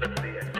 Let's see it.